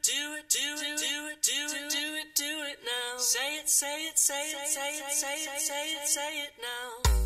it, do it, do it, do it, do it, do it, do it now. Say it, say it, say it, say it, say it, say it, say it now.